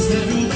Somos